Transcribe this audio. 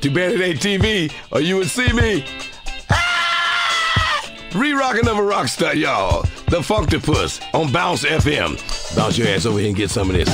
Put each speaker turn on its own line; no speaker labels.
Too bad it ain't TV, or you would see me. Ah! Re-rocking of a rock star, y'all. The Functopus on Bounce FM. Bounce your ass over here and get some of this.